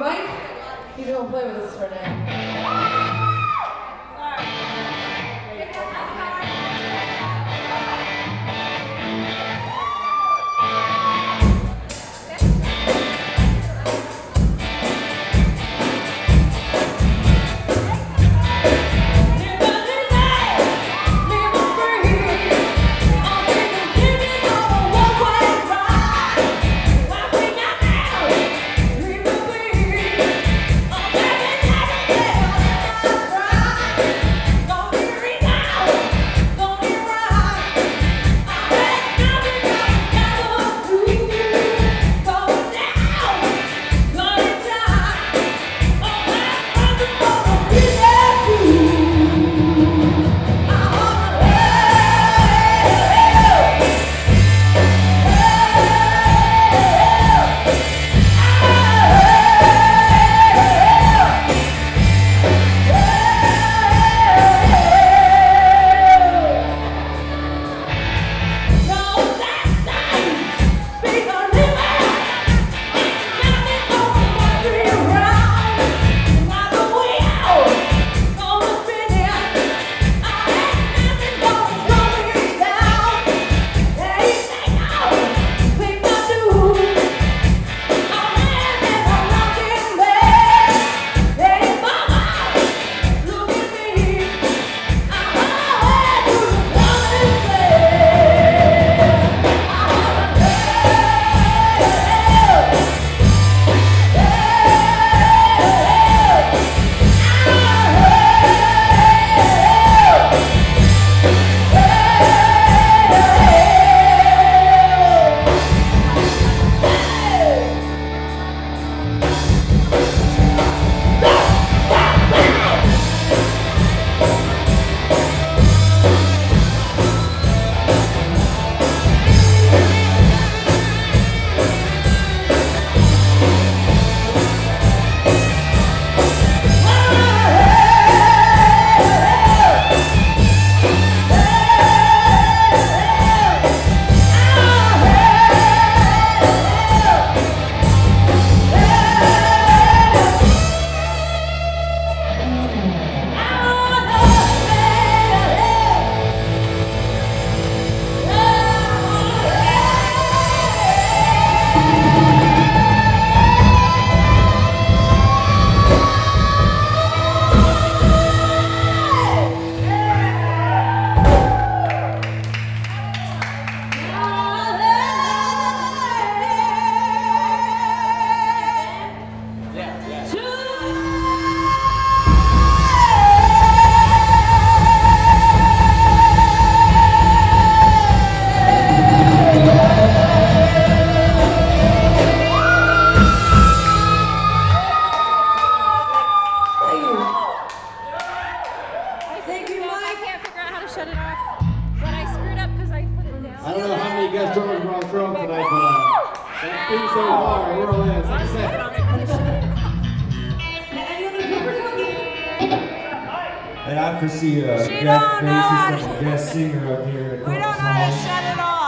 Mike. He's gonna play with us for now. Shut it off. But I screwed up because I put it down. I don't know how many guest drummers were on throne tonight, but uh, that theme so hard, we're all in. It's like I said. Any other drummers on here? And I foresee a guest don't know how bassist and a guest singer up here We don't know how to shut it